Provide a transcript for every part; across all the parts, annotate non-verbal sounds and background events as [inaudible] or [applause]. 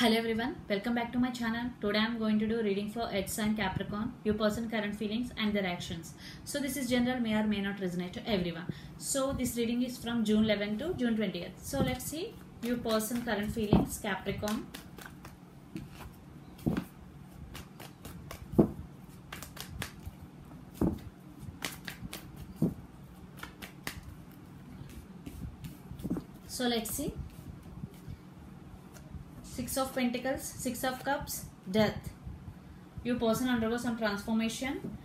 Hello everyone, welcome back to my channel. Today I am going to do reading for Earth sign Capricorn, your person current feelings and their actions. So this is general, may or may not resonate to everyone. So this reading is from June 11 to June 20th. So let's see your person current feelings Capricorn. So let's see. Six of Pentacles, Six of Cups, Death. Your person undergoes some transformation,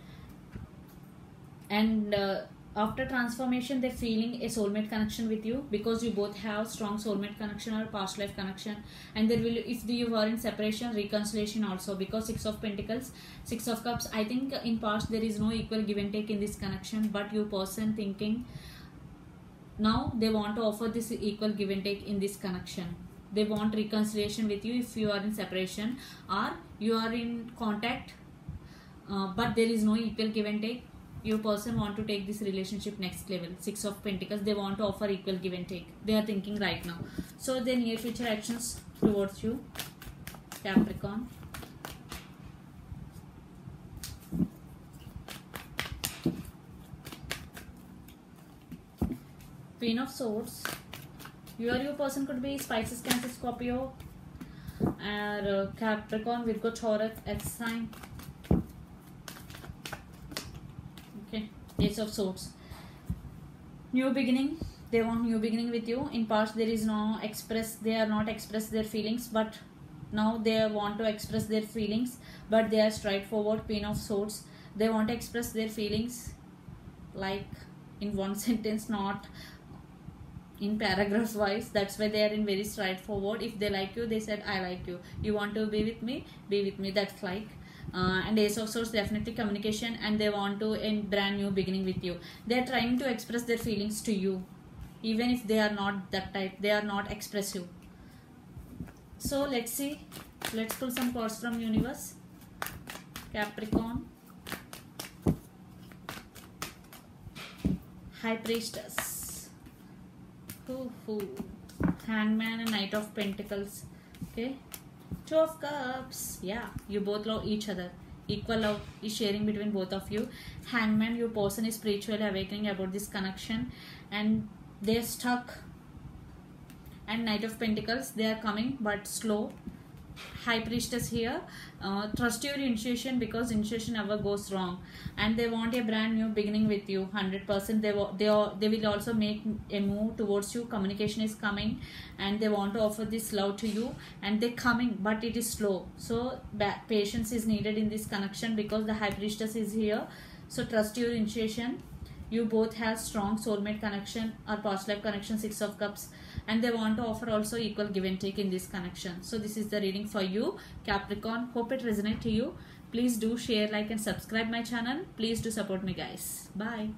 and uh, after transformation, they're feeling a soulmate connection with you because you both have strong soulmate connection or past life connection. And there will, if you are in separation, reconciliation also because Six of Pentacles, Six of Cups. I think in past there is no equal give and take in this connection, but your person thinking now they want to offer this equal give and take in this connection they want reconciliation with you if you are in separation or you are in contact uh, but there is no equal give and take. Your person want to take this relationship next level. Six of pentacles they want to offer equal give and take. They are thinking right now. So their near future actions towards you. Capricorn. Queen of swords your person could be Pisces, Cancer, Scorpio, and uh, Capricorn, Virgo, Taurus, X sign. Okay, Ace of Swords. New beginning. They want new beginning with you. In past, there is no express. They are not express their feelings, but now they want to express their feelings, but they are straightforward. Queen of Swords. They want to express their feelings, like in one [laughs] sentence, not in paragraph wise that's why they are in very straightforward. If they like you they said i like you. You want to be with me? Be with me. That's like uh, and ace of swords definitely communication and they want to end brand new beginning with you. They're trying to express their feelings to you even if they are not that type they are not expressive. So let's see. Let's pull some cards from universe. Capricorn. High priestess Hoo hoo. Hangman and Knight of Pentacles. Okay. Two of Cups. Yeah, you both love each other. Equal love is sharing between both of you. Hangman, your person is spiritually awakening about this connection and they're stuck. And Knight of Pentacles, they are coming but slow high priestess here. Uh, trust your intuition because intuition never goes wrong. And they want a brand new beginning with you 100% they they they will also make a move towards you. Communication is coming and they want to offer this love to you and they're coming but it is slow. So patience is needed in this connection because the high priestess is here. So trust your intuition you both have strong soulmate connection or past life connection six of cups. And they want to offer also equal give and take in this connection. So this is the reading for you capricorn. Hope it resonate to you. Please do share like and subscribe my channel. Please do support me guys. Bye